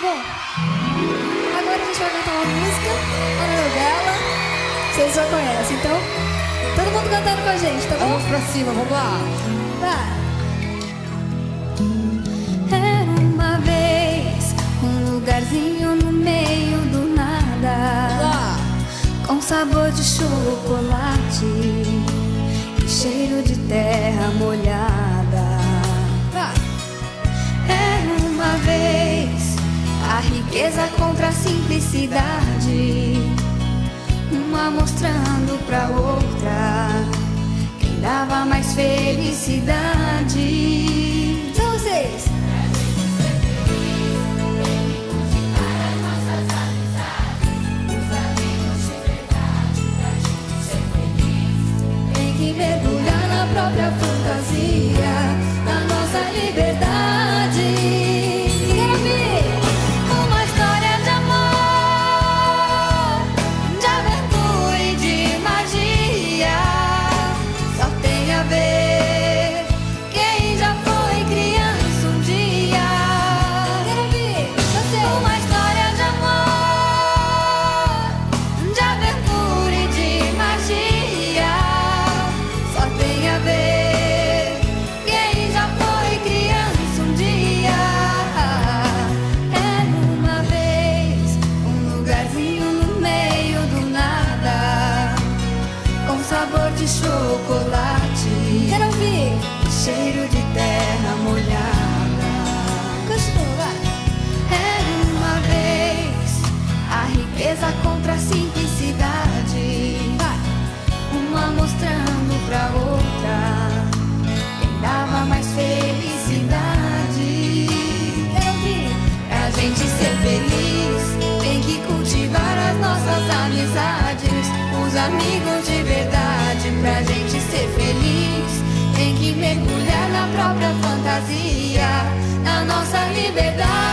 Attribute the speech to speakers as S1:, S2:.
S1: Bom, agora a gente vai cantar uma música, uma novela. Vocês já conhecem, então todo mundo cantando com a gente, tá bom?
S2: Vamos pra cima, vamos lá.
S1: Vai.
S3: Era uma vez um lugarzinho no meio do nada,
S2: Lá.
S3: com sabor de chocolate e cheiro de terra molhada. Riqueza contra a simplicidade, uma mostrando pra outra quem dava mais felicidade. De chocolate,
S1: Quero ouvir.
S3: cheiro de os amigos de verdade pra gente ser feliz. Tem que mergulhar na própria fantasia, na nossa liberdade.